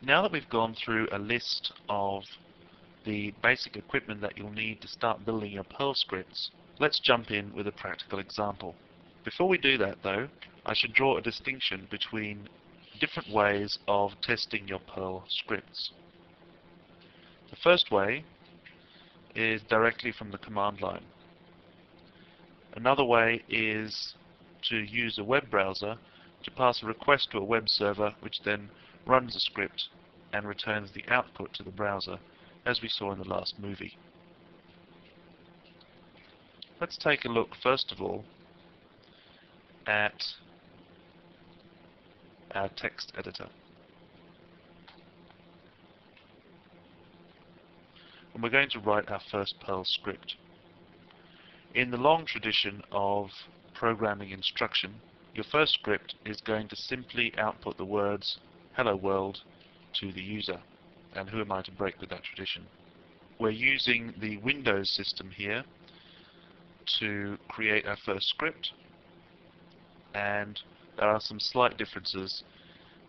Now that we've gone through a list of the basic equipment that you'll need to start building your Perl scripts, let's jump in with a practical example. Before we do that though, I should draw a distinction between different ways of testing your Perl scripts. The first way is directly from the command line. Another way is to use a web browser to pass a request to a web server which then runs a script and returns the output to the browser as we saw in the last movie. Let's take a look first of all at our text editor. And we're going to write our first Perl script. In the long tradition of programming instruction, your first script is going to simply output the words hello world to the user. And who am I to break with that tradition? We're using the Windows system here to create our first script and there are some slight differences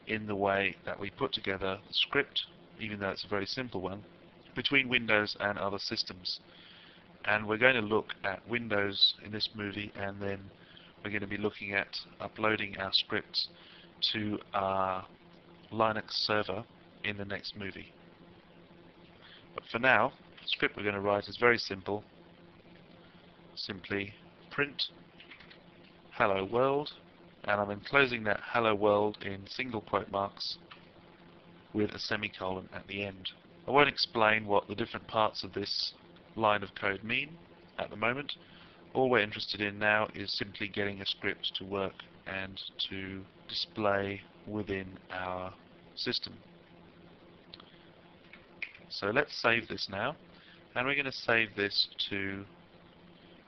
in the way that we put together the script, even though it's a very simple one, between Windows and other systems. And we're going to look at Windows in this movie and then we're going to be looking at uploading our scripts to our Linux server in the next movie. But for now, the script we're going to write is very simple. Simply print hello world and I'm enclosing that hello world in single quote marks with a semicolon at the end. I won't explain what the different parts of this line of code mean at the moment. All we're interested in now is simply getting a script to work and to display within our system. So let's save this now and we're going to save this to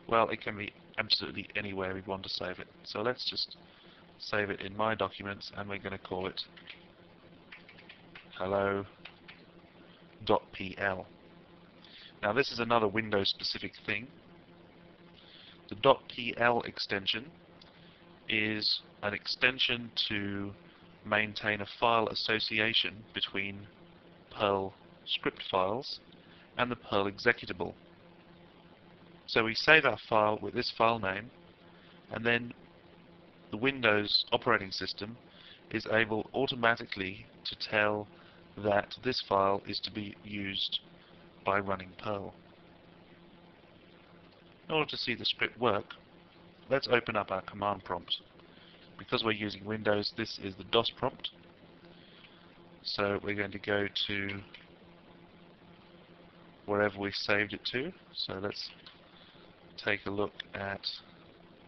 well it can be absolutely anywhere we want to save it. So let's just save it in my documents and we're going to call it hello.pl. Now this is another Windows specific thing. The .pl extension is an extension to maintain a file association between Perl script files and the Perl executable. So we save our file with this file name and then the Windows operating system is able automatically to tell that this file is to be used by running Perl. In order to see the script work, let's open up our command prompt. Because we're using Windows, this is the DOS prompt. So we're going to go to wherever we saved it to. So let's take a look at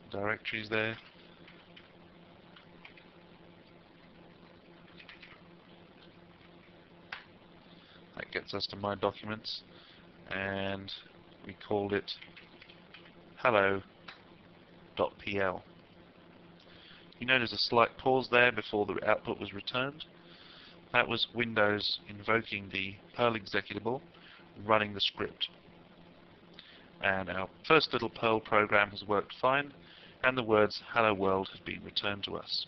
directories there. That gets us to my documents and we called it You notice a slight pause there before the output was returned. That was Windows invoking the Perl executable, running the script. And our first little Perl program has worked fine, and the words hello world have been returned to us.